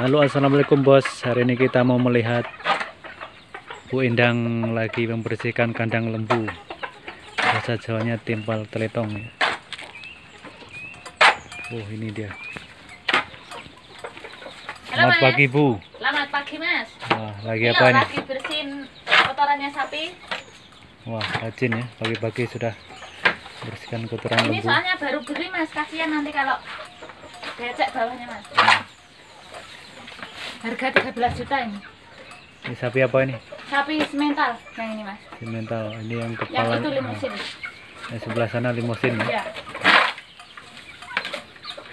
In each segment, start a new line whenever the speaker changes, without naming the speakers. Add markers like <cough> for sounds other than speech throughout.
Halo assalamualaikum bos. Hari ini kita mau melihat Bu Endang lagi membersihkan kandang lembu. Bahasa Jawanya timpal teletong ya. Oh ini dia.
Halo
Selamat
mas,
pagi Bu.
Selamat pagi mas.
Wah lagi
Ini
apa ini?
Lagi bersihin kotorannya sapi.
Wah rajin ya. Pagi-pagi sudah bersihkan kotoran
Ini
lembu.
soalnya baru beli mas, kasihan nanti kalau becek bawahnya mas. Harga 13 juta ini.
Ini sapi apa ini
Sapi semental yang ini mas.
Simental ini yang
Yang
kepala
itu limusin.
Nah, yang sebelah sana limusin ya.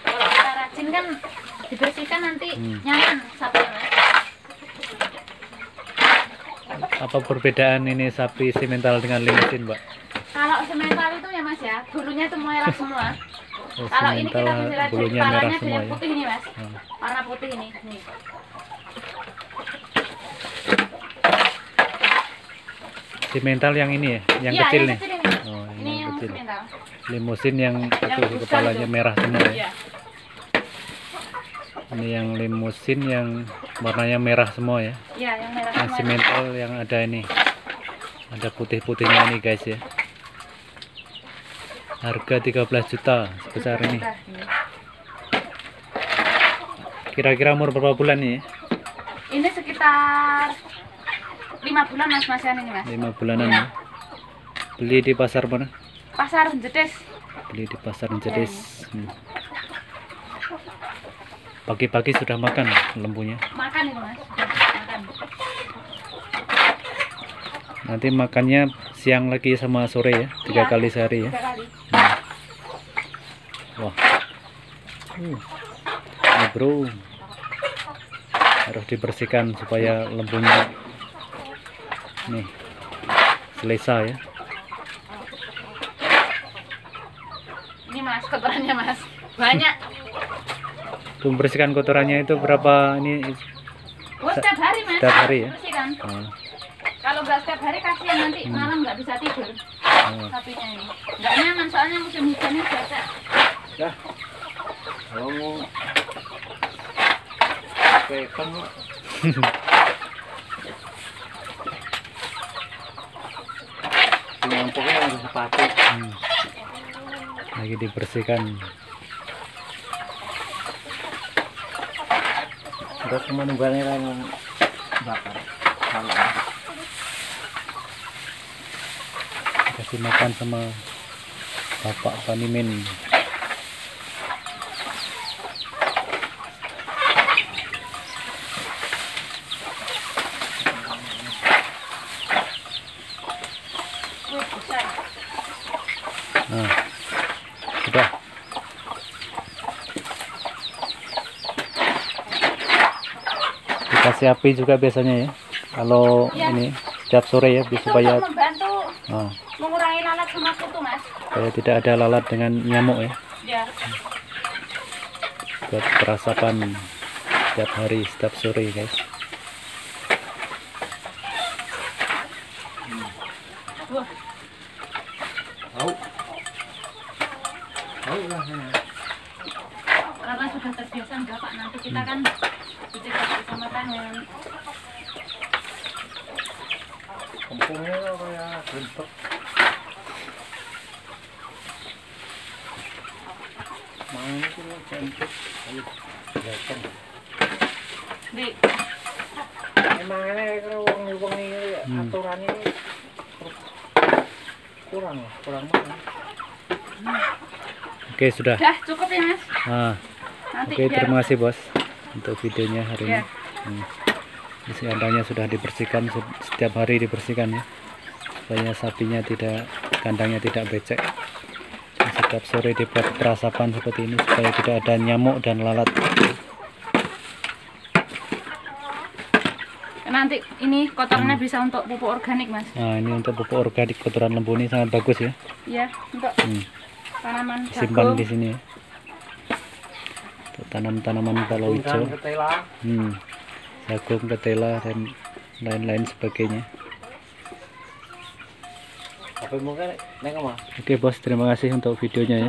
Kalau kita rajin kan dibersihkan nanti
Hmm.
nyaman sapinya mas.
apa perbedaan ini sapi simental dengan limusin mbak
Kalau semental itu ya mas ya, bulunya itu merah semua. <laughs>
oh,
Kalau ini kita bisa lihat
bulunya merah semua
yang
ya
putih ini mas.
Hmm.
Warna putih ini. Nih.
Simental yang ini ya yang
Iya,
kecil
yang
nih
kecil ini.
oh ini,
Ini
yang
yang
kecil
semental.
limusin yang itu
besar
kepalanya
itu.
merah semua ya
Iya.
ini yang limusin yang warnanya merah semua ya
Iya, yang merah
yang
semua.
simental yang ada ini ada putih-putihnya ini guys ya harga 13 juta sebesar ini
Nah, ini.
kira-kira umur berapa bulan nih ya?
Ini sekitar lima bulan mas mas ini mas.
5 bulanan ya beli di pasar mana?
Pasar Jedes.
beli di pasar Jedes Hmm. pagi-pagi sudah makan lembunya
Makan itu mas. Makan.
nanti makannya siang lagi sama sore ya tiga
Iya.
kali sehari ya
Tiga kali.
wah Uh. bro harus dibersihkan supaya lembunya nih selesa ya
Ini mas kotorannya mas. Banyak.
Untuk membersihkan kotorannya itu berapa ini
Oh setiap hari mas.
Setiap hari ya?
Bersihkan.
oh,
Kalau nggak setiap hari kasihan nanti
Hmm.
malam nggak bisa tidur
oh.
sapinya ini. Nggak nyaman soalnya musim hujan ini biasa.
Ya. Kalau mau <laughs> Pekan <laughs> Ada sepatu.
Hmm. lagi dibersihkan
Terus menunggannya kan bakar.
Kasih makan sama bapak panimen nah sudah. Dikasih api juga biasanya ya. Kalau
Iya.
ini setiap sore ya supaya oh,
mengurangi lalat sama kutu mas.
supaya tidak ada lalat dengan nyamuk ya.
Ya.
buat perasapan setiap hari setiap sore guys.
Wah, karena sudah terbiasa enggak pak nanti kita kan cuci kaki sama tangan.
Kampungnya tuh kayak bentuk. Main itu bentuk. Ayo, datang.
Di
Emang ini kalau wong-wong ini
Hmm.
aturannya kurang lah, kurang mana?
Oke sudah
Dah cukup ya mas.
ah
Nanti
Oke,
biar
terima kasih bos untuk videonya hari ini.
Ya.
Hmm. Isi kandangnya sudah dibersihkan se- setiap hari dibersihkan ya, supaya sapinya tidak kandangnya tidak becek. Setiap sore dibuat perasapan seperti ini supaya tidak ada nyamuk dan lalat.
nanti ini kotorannya
Hmm.
bisa untuk pupuk organik mas.
Nah ini untuk pupuk organik kotoran lembu ini sangat bagus ya.
Ya untuk
Hmm.
Tanaman
Simpan di sini ya. Tanam-tanaman kalau hijau, hmm. jagung, ketela dan lain-lain sebagainya. Oke bos, terima kasih untuk videonya ya.